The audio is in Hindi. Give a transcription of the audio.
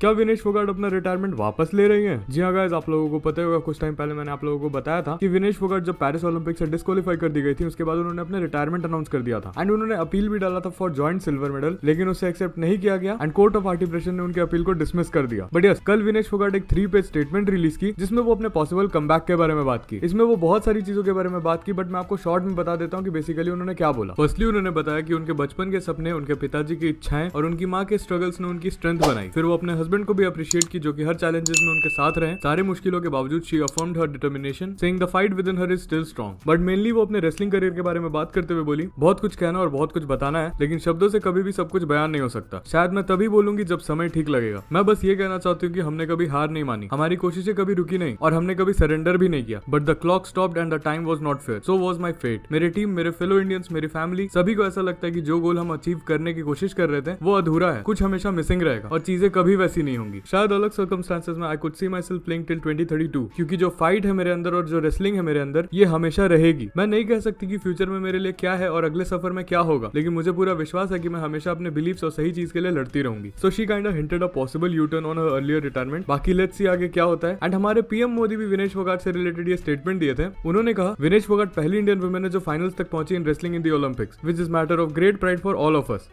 क्या विनेश फोगाट अपना रिटायरमेंट वापस ले रही हैं? जी हाँ गाइस आप लोगों को पता होगा, कुछ टाइम पहले मैंने आप लोगों को बताया था कि विनेश फोगाट जब पेरिस ओलंपिक से डिस्कालीफाई कर दी गई थी, उसके बाद उन्होंने अपने रिटायरमेंट अनाउंस कर दिया था। एंड उन्होंने अपील भी डाला था फॉर ज्वाइंट सिल्वर मेडल लेकिन उसे एक्सेप्ट नहीं किया गया एंड कोर्ट ऑफ़ आर्टिब्रेशन ने उनके अपील को डिसमिस कर दिया। बट यस कल विनेश फोगाट एक थ्री पेज स्टेटमेंट रिलीज़ की, जिसमें वो अपने पॉसिबल कम के बारे में बात की। इसमें वो बहुत सारी चीज़ों के बारे में बात की बट मैं आपको शॉर्ट में बता देता हूँ कि बेसिकली उन्होंने क्या बोला। फर्स्टली उन्होंने बताया कि उनके बचपन के सपने, उनके पिताजी की इच्छाएँ और उनकी माँ के स्ट्रगल्स ने उनकी स्ट्रेंथ बनाई। फिर वो अपने हस्बैंड को भी अप्रिशिएट की जो कि हर चैलेंजेस में उनके साथ रहे। सारे मुश्किलों के बावजूद she affirmed her determination saying the fight within her is still strong but mainly वो अपने रेसलिंग करियर के बारे में बात करते हुए बोली, बहुत कुछ कहना और बहुत कुछ बताना है, लेकिन शब्दों से कभी भी सब कुछ बयान नहीं हो सकता। शायद मैं तभी बोलूँगी जब समय ठीक लगेगा। मैं बस ये कहना चाहती हूँ कि हमने कभी हार नहीं मानी। हमारी कोशिशें कभी रुकी नहीं और हमने कभी सरेंडर भी नहीं किया। But the clock stop and the time was not fair so was my fate मेरी टीम मेरे फेलो इंडियंस मेरी फैमिली सभी को ऐसा लगता है कि जो गोल हम अचीव करने की कोशिश कर रहे थे, वो अधूरा है। कुछ हमेशा मिसिंग रहेगा और चीज़ें कभी वैसी नहीं होंगी। शायद अलग सर्कमस्टांसेस में I could see myself playing till 2032 क्योंकि जो फाइट है मेरे अंदर और जो रेसलिंग है मेरे अंदर, ये हमेशा रहेगी। मैं नहीं कह सकती कि फ्यूचर में मेरे लिए क्या है और अगले सफ़र में क्या होगा, लेकिन मुझे पूरा विश्वास है कि मैं हमेशा अपने बिलीफ और सही चीज़ के लिए लड़ती रहूँगी। So she kind hinted a possible U turn on earlier retirement बाकी लेट्स सी आगे क्या होता है। एंड हमारे पीएम मोदी भी विनेश फोगाट से रिलेटेड ये स्टेटमेंट दिए थे। उन्होंने कहा, विनेश फोगाट पहली इंडियन वुमेन है जो फाइनल्स तक पहुँची in wrestling in the Olympics which is matter of great pride for all of us